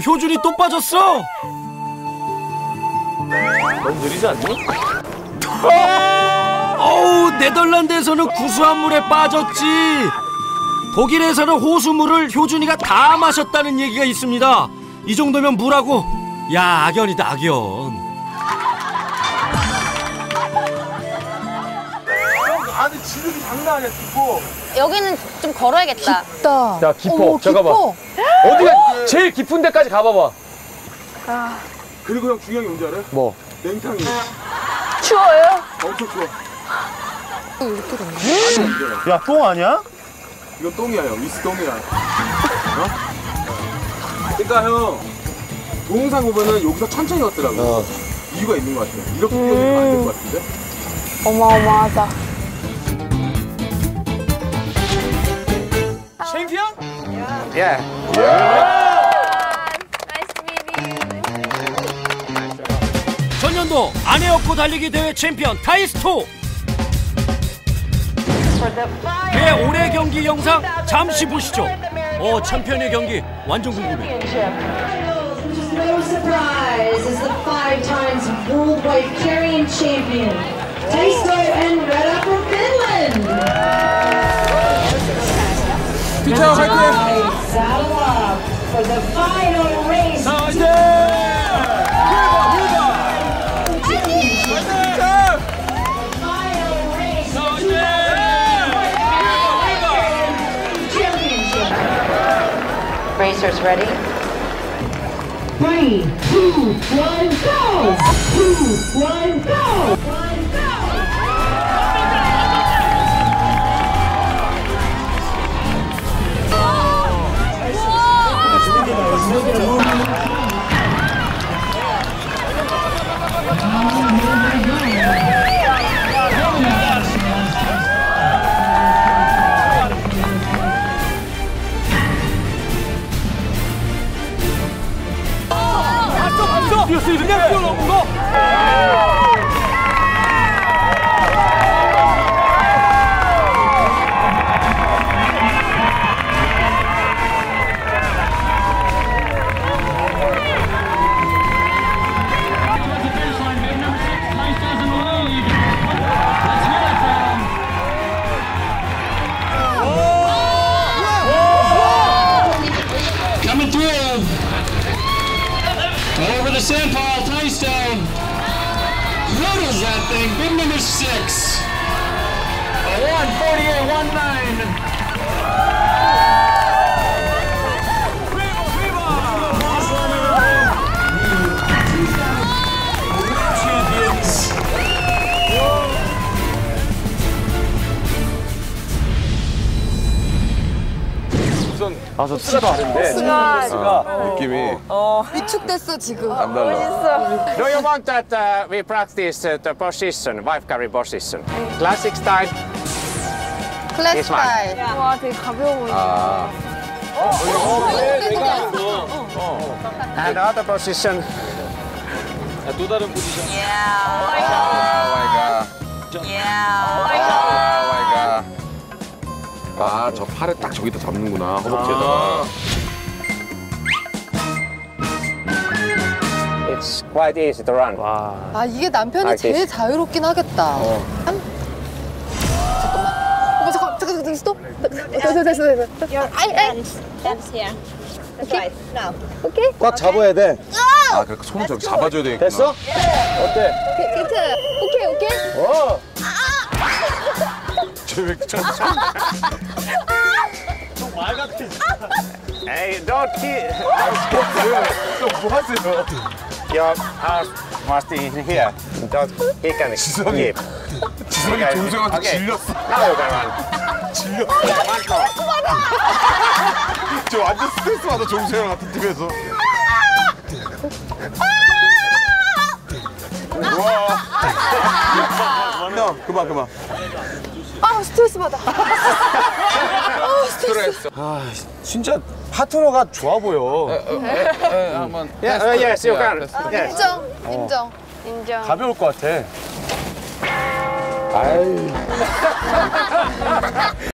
효준이 또 빠졌어. 너무 느리지 않니? 어우 네덜란드에서는 구수한 물에 빠졌지. 독일에서는 호수물을 효준이가 다 마셨다는 얘기가 있습니다. 이 정도면 물하고 야 악연이다 악연 안에 지름이 장난 아니야 깊고 여기는 좀 걸어야겠다. 깊다. 야, 깊어. 어머, 잠깐만. 깊어. 어디가 제일 깊은 데까지 가봐봐 그리고 형 중요한 게 뭔지 알아요? 뭐? 냉탕이 추워요? 엄청 추워. 이렇게 됐네. 야 똥 아니야? 이건 똥이야 형. 위스 똥이야. 어? 그러니까 형 동영상 보면은 여기서 천천히 갔더라고. 어. 이유가 있는 것 같아. 이렇게 뛰어내면 안될 것 같은데? 어마어마하다. Yeah. 전년도 아내 업고 달리기 대회 챔피언 타이스토 그의 올해 경기 영상 잠시 보시죠 어 챔피언의 경기 완전 궁금해 No surprise, is the five times world wife carrying champion, Taisto Good job right there. Saddle up for the final race. Solid Racers ready? Three, two, one, go! Two, one, go! One, 뛰었어 그냥 뛰어넘은 거? The St. Paul, Tystone. Hurdles that thing. Big number six. A 148.19. 아저 티가 다른데 느낌이 위축됐어, 지금. 안 달라. Do you want that uh, we practice uh, the position, wife carry position? Classic style. 클래스 This one. 스타일. 와, 되게 가벼워 보인다. And other position. 또 다른 포지션 아, 저 팔에 딱 저기다 잡는구나. 허벅지에다가. It's quite easy to run. 아, 이게 남편이 아, 제일 자유롭긴 하겠다. 한- 잠깐만. 어머, 잠깐, 잠깐, 잠깐, 스톱. 됐어, 됐어, 됐어. 아이, 아이. That's here. That's right. Now. 꽉 잡아야 돼 아, 그러니까 손을 저렇게 잡아줘야 되겠구나. 됐어? 어때? 괜찮아. 오케이, 오케이. 어 저왜 저, Hey, don't keep. 뭐 하세요? Your arm must be in here. Don't kick and 지성이. keep. 지성이 동생한테. 질렸어. Can run. 질렸어. 저 완전 스트레스 받아, 종수형 같은 팀에서. 우와. 형, 그만, 그만. 아, 스트레스 받아. 아, 스트레스. 아, 진짜 파트너가 좋아 보여 한번. Yeah, uh, yes, you can. Yes. 인정, 인정, 인정. 가벼울 것 같아 아이.